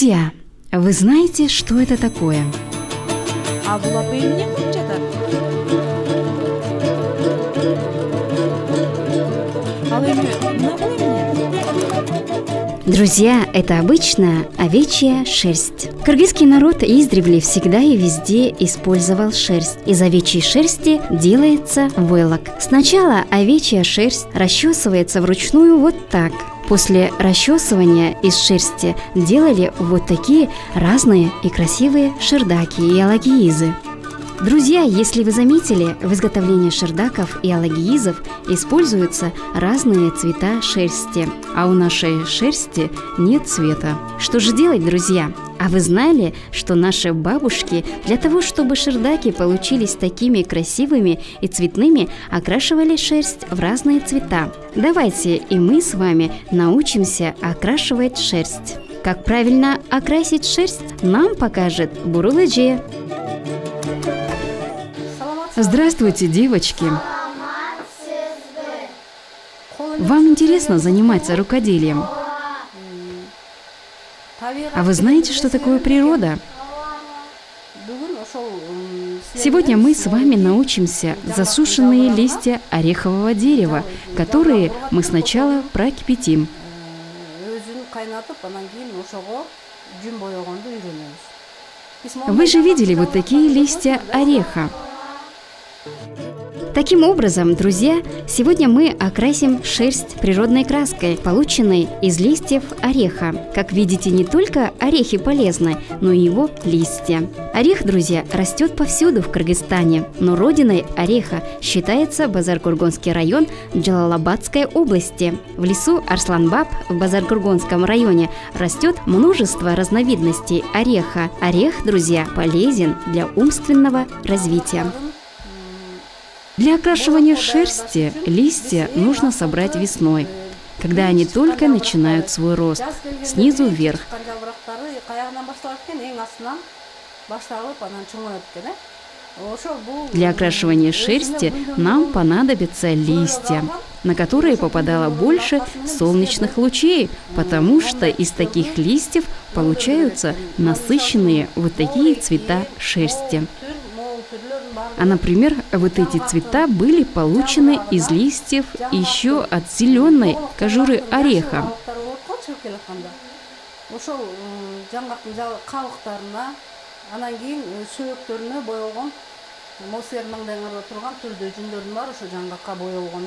Друзья, вы знаете, что это такое? А Друзья, это обычная овечья шерсть. Кыргызский народ издревле всегда и везде использовал шерсть. Из овечьей шерсти делается войлок. Сначала овечья шерсть расчесывается вручную вот так. После расчесывания из шерсти делали вот такие разные и красивые шердаки и алагиизы. Друзья, если вы заметили, в изготовлении шердаков и алагиизов используются разные цвета шерсти, а у нашей шерсти нет цвета. Что же делать, друзья? А вы знали, что наши бабушки для того, чтобы шердаки получились такими красивыми и цветными, окрашивали шерсть в разные цвета? Давайте и мы с вами научимся окрашивать шерсть. Как правильно окрасить шерсть, нам покажет Бурулыджи. Здравствуйте, девочки! Вам интересно заниматься рукоделием? А вы знаете, что такое природа? Сегодня мы с вами научимся засушенные листья орехового дерева, которые мы сначала прокипятим. Вы же видели вот такие листья ореха. Таким образом, друзья, сегодня мы окрасим шерсть природной краской, полученной из листьев ореха. Как видите, не только орехи полезны, но и его листья. Орех, друзья, растет повсюду в Кыргызстане, но родиной ореха считается Базар-Кургонский район Джалалабадской области. В лесу Арсланбаб в Базар-Кургонском районе растет множество разновидностей ореха. Орех, друзья, полезен для умственного развития. Для окрашивания шерсти листья нужно собрать весной, когда они только начинают свой рост, снизу вверх. Для окрашивания шерсти нам понадобятся листья, на которые попадало больше солнечных лучей, потому что из таких листьев получаются насыщенные вот такие цвета шерсти. А, например, вот эти цвета были получены из листьев еще от зеленой кожуры ореха. анан кийин э, турган түрдүү жүндөрдүн баары ошо жаңгакка боелгон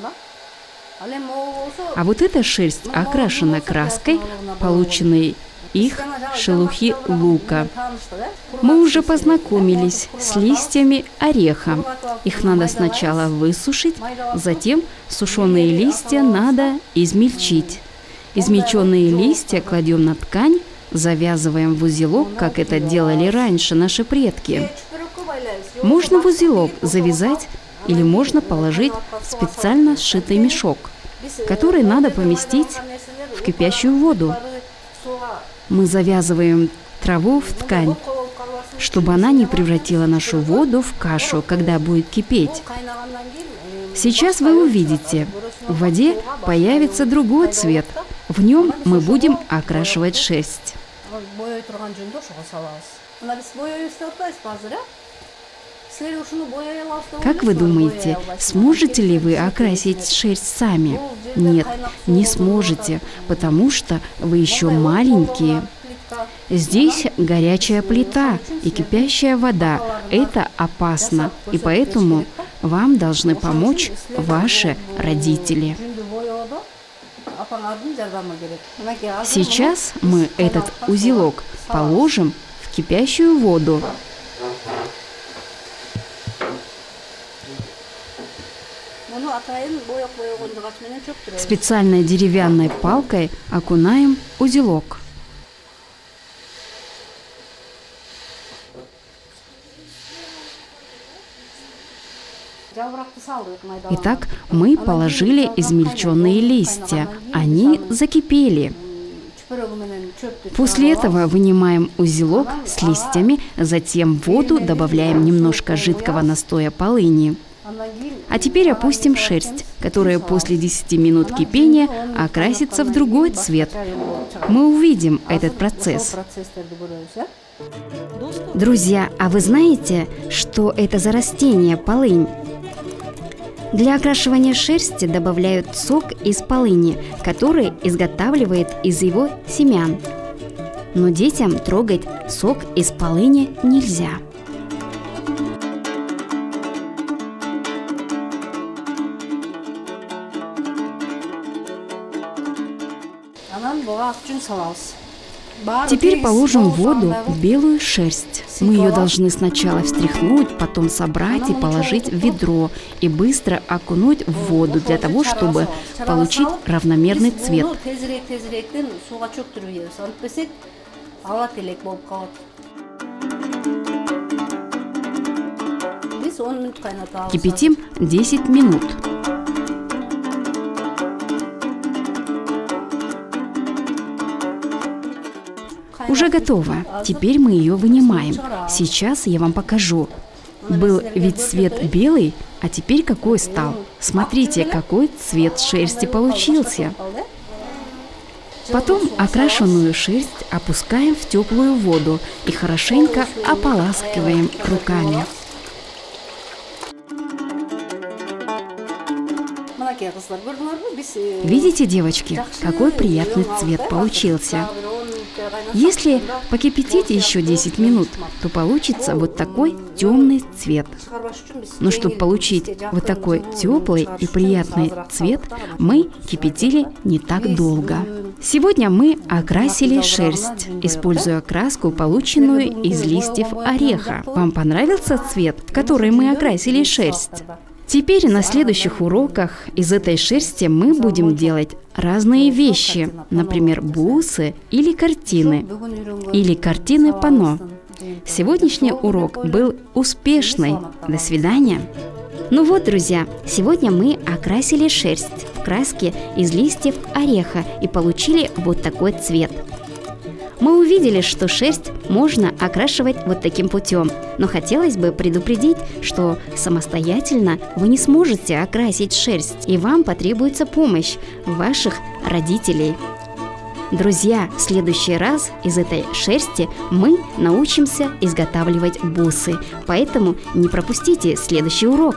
А вот эта шерсть окрашена краской, полученной их шелухи лука. Мы уже познакомились с листьями ореха. Их надо сначала высушить, затем сушеные листья надо измельчить. Измельченные листья кладем на ткань, завязываем в узелок, как это делали раньше наши предки. Можно в узелок завязать или можно положить специально сшитый мешок, который надо поместить в кипящую воду. Мы завязываем траву в ткань, чтобы она не превратила нашу воду в кашу, когда будет кипеть. Сейчас вы увидите, в воде появится другой цвет. В нем мы будем окрашивать шерсть. Как вы думаете, сможете ли вы окрасить шерсть сами? Нет, не сможете, потому что вы еще маленькие. Здесь горячая плита и кипящая вода. Это опасно, и поэтому вам должны помочь ваши родители. Сейчас мы этот узелок положим в кипящую воду. Специальной деревянной палкой окунаем узелок. Итак, мы положили измельченные листья. Они закипели. После этого вынимаем узелок с листьями, затем в воду добавляем немножко жидкого настоя полыни. А теперь опустим шерсть, которая после 10 минут кипения окрасится в другой цвет. Мы увидим этот процесс. Друзья, а вы знаете, что это за растение полынь? Для окрашивания шерсти добавляют сок из полыни, который изготавливает из его семян. Но детям трогать сок из полыни нельзя. Теперь положим в воду кылып, белую шерсть. Мы ее должны сначала встряхнуть, потом собрать и положить в ведро и быстро окунуть в воду для того, чтобы получить равномерный биз цвет. муну тезирээк тезирээктен Уже готово. Теперь мы ее вынимаем. Сейчас я вам покажу. Был ведь цвет белый, а теперь какой стал? Смотрите, какой цвет шерсти получился. Потом окрашенную шерсть опускаем в теплую воду и хорошенько ополаскиваем руками. Видите, девочки, какой приятный цвет получился. Если анда покипятить еще 10 минут, то получится вот такой темный цвет. Но чтобы жеңил, получить вот такой теплый и приятный цвет, мы кипятили не так долго. Сегодня мы окрасили шерсть, используя краску, полученную из листьев ореха. Вам понравился цвет, в который мы окрасили шерсть? Теперь на следующих уроках из этой шерсти мы будем делать разные вещи, например, бусы или картины. или картины панно. Сегодняшний урок был успешный. До свидания. Ну вот, друзья, сегодня мы окрасили шерсть в краски из листьев ореха и получили вот такой цвет. Мы увидели, что шерсть можно окрашивать вот таким путем, но хотелось бы предупредить, что самостоятельно вы не сможете окрасить шерсть, и вам потребуется помощь ваших родителей. Друзья, в следующий раз из этой шерсти мы научимся изготавливать бусы, поэтому не пропустите следующий урок.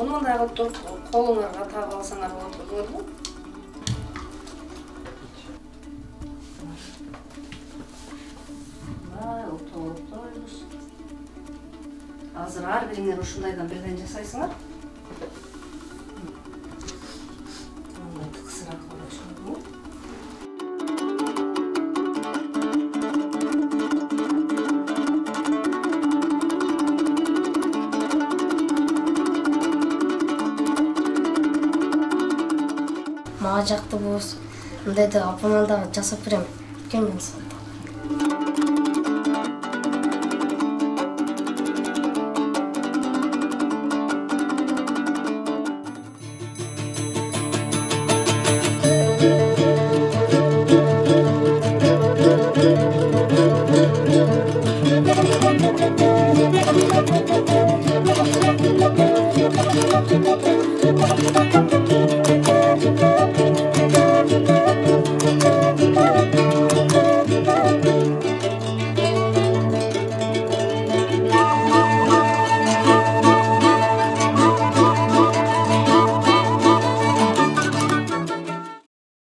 болот көрдүңөрбү азыр ар бириңер ушундайдан бирден жасайсыңар. Мындай тыксыраак болчу мага жакты болсо мындайды апаман дагы жасап берем. Сата